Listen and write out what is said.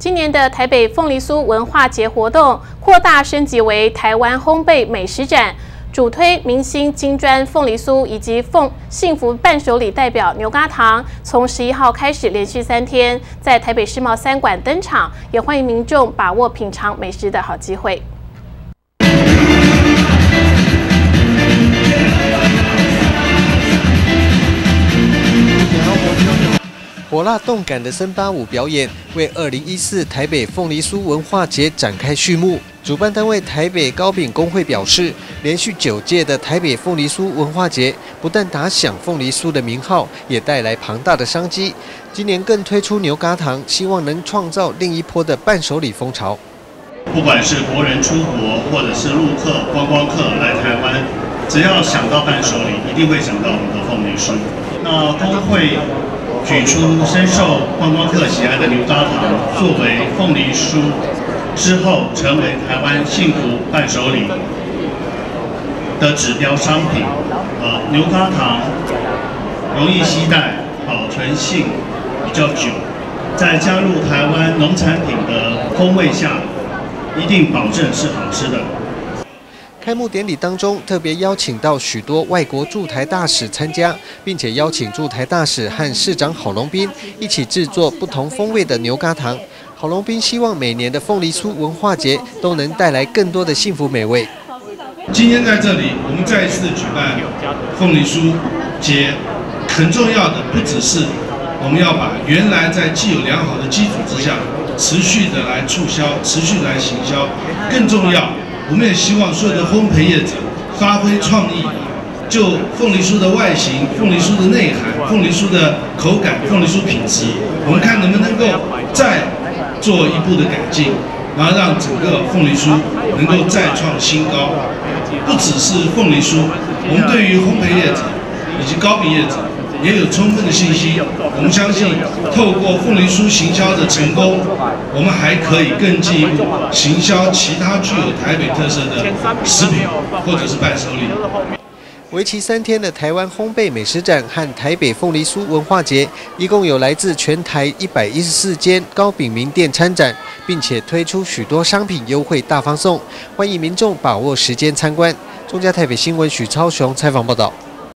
今年的台北凤梨酥文化节活动扩大升级为台湾烘焙美食展，主推明星金砖凤梨酥以及凤幸福伴手礼代表牛轧糖，从十一号开始连续三天在台北世贸三馆登场，也欢迎民众把握品尝美食的好机会。火辣动感的森巴舞表演，为二零一四台北凤梨酥文化节展开序幕。主办单位台北糕饼工会表示，连续九届的台北凤梨酥文化节，不但打响凤梨酥的名号，也带来庞大的商机。今年更推出牛轧糖，希望能创造另一波的伴手礼风潮。不管是国人出国，或者是陆客、观光客来台湾，只要想到伴手礼，一定会想到我们的凤梨酥。那工会。举出深受观光客喜爱的牛轧糖作为凤梨酥之后，成为台湾幸福伴手礼的指标商品。呃，牛轧糖容易携带，保存性比较久，在加入台湾农产品的风味下，一定保证是好吃的。开幕典礼当中，特别邀请到许多外国驻台大使参加，并且邀请驻台大使和市长郝龙斌一起制作不同风味的牛轧糖。郝龙斌希望每年的凤梨酥文化节都能带来更多的幸福美味。今天在这里，我们再一次举办凤梨酥节，很重要的不只是我们要把原来在既有良好的基础之下，持续的来促销，持续来行销，更重要。我们也希望所有的烘焙业者发挥创意，就凤梨酥的外形、凤梨酥的内涵、凤梨酥的口感、凤梨酥品质，我们看能不能够再做一步的改进，然后让整个凤梨酥能够再创新高。不只是凤梨酥，我们对于烘焙业者以及糕饼业者。也有充分的信息，我们相信透过凤梨酥行销的成功，我们还可以更进一步行销其他具有台北特色的食品或者是伴手礼。为期三天的台湾烘焙美食展和台北凤梨酥文化节，一共有来自全台一百一十四间糕饼名店参展，并且推出许多商品优惠大方送，欢迎民众把握时间参观。中嘉台北新闻许超雄采访报道。